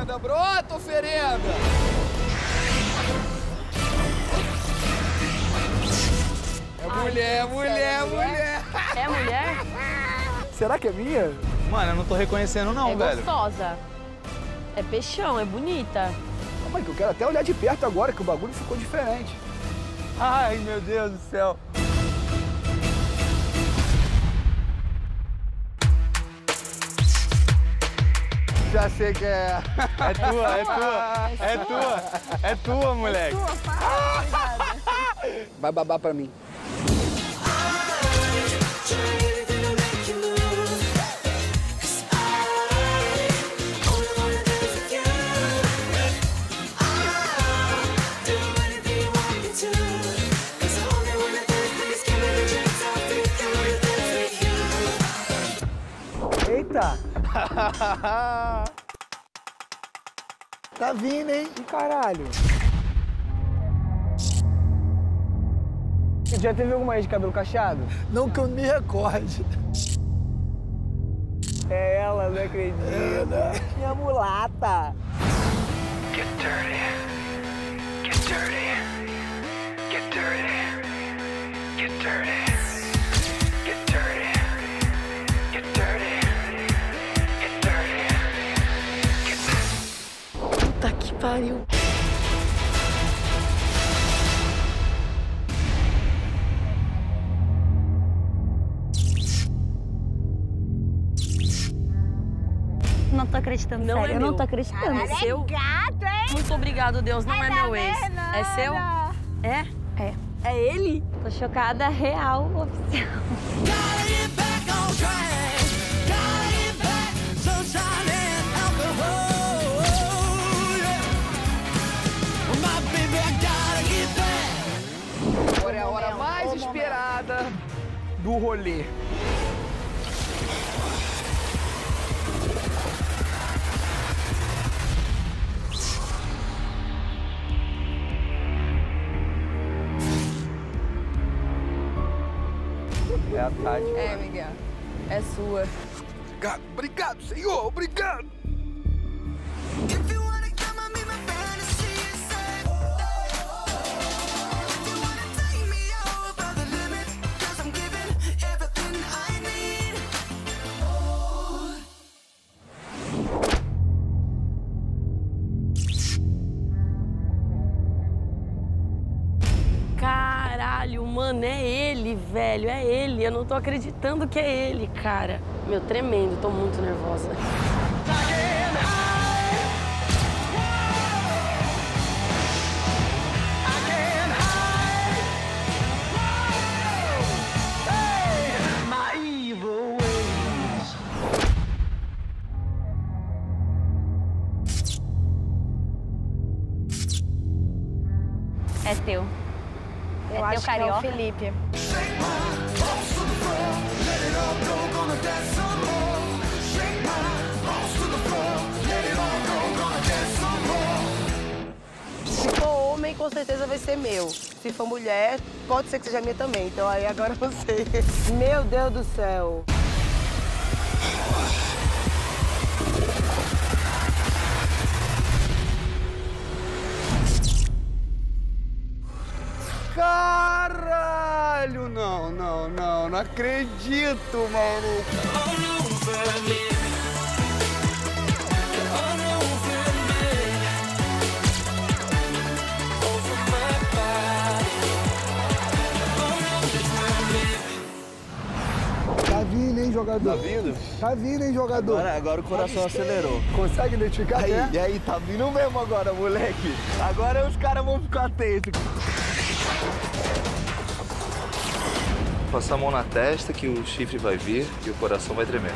oferenda, brota oferenda. É mulher, mulher, mulher. É mulher? Será que é minha? Mano, eu não tô reconhecendo não, é velho. gostosa. É peixão, é bonita. Calma aí, que eu quero até olhar de perto agora, que o bagulho ficou diferente. Ai, meu Deus do céu. Já sei que é. É tua, é tua. É tua. É tua, moleque. Vai babar pra mim. Eita! Tá vindo, hein? Ih, caralho. Já teve alguma vez de cabelo cacheado? Não que eu me recorde. É ela, não acredito. É, né? Minha mulata. Get dirty. Get dirty. Get dirty. Pariu. Não tô acreditando, Não sério. é eu meu. não tô acreditando. É seu? gato, hein? Muito obrigado, Deus. Não é meu ex. É seu? É? É. É ele? Tô chocada, real, oficial. É a hora mais esperada do rolê. É a Tati. É, Miguel. É sua. Obrigado, obrigado, senhor, obrigado. Mano, é ele, velho. É ele. Eu não tô acreditando que é ele, cara. Meu, tremendo. Tô muito nervosa. É teu. Eu é acho que é o. Felipe. Se for homem, com certeza vai ser meu. Se for mulher, pode ser que seja minha também. Então aí agora eu não sei. Meu Deus do céu. Acredito, maluco. Tá vindo, hein, jogador? Tá vindo? Tá vindo, hein, jogador? Agora, agora o coração acelerou. Consegue identificar Aí, quem é? e aí, tá vindo mesmo agora, moleque. Agora os caras vão ficar tensos. Passar a mão na testa que o chifre vai vir e o coração vai tremer.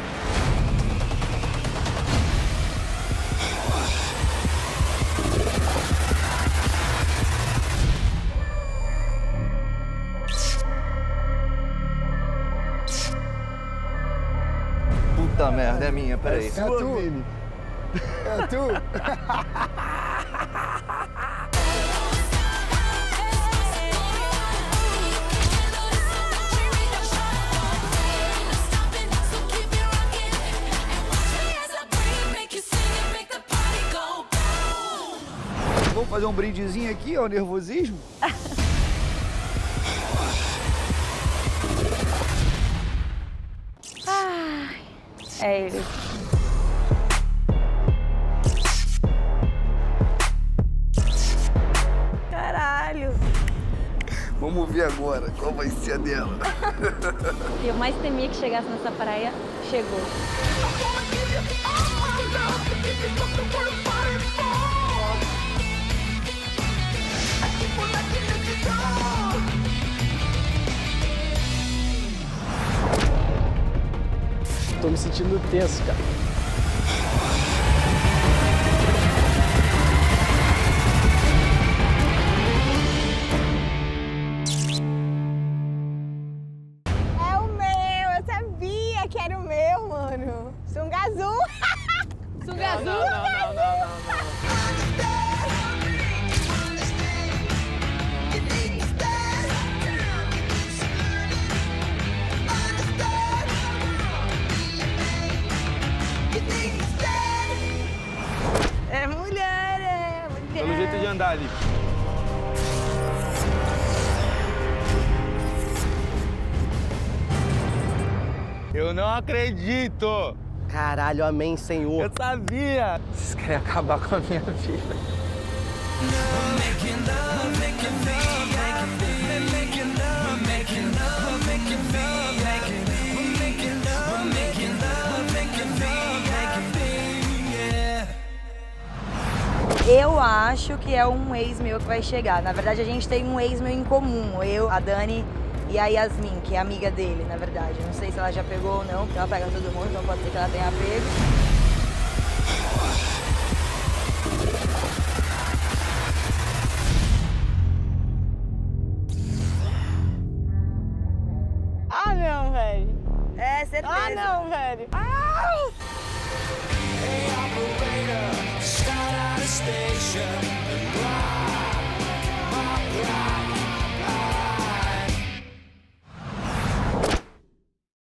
Puta merda, é minha, peraí. É tu? É tu? fazer um brindezinho aqui, ó, nervosismo? É ele. Caralho. Vamos ver agora qual vai ser a dela. O que eu mais temia que chegasse nessa praia, chegou. Tô me sentindo tenso, cara. De andar ali. Eu não acredito! Caralho, amém, Senhor. Eu sabia! Vocês querem acabar com a minha vida. Eu acho que é um ex meu que vai chegar. Na verdade, a gente tem um ex meu em comum. Eu, a Dani e a Yasmin, que é amiga dele, na verdade. Não sei se ela já pegou ou não, porque ela pega todo mundo, então pode ser que ela tenha pego. Ah, não, velho. É, certeza. Ah, não, velho. Ah! station and rock my pride.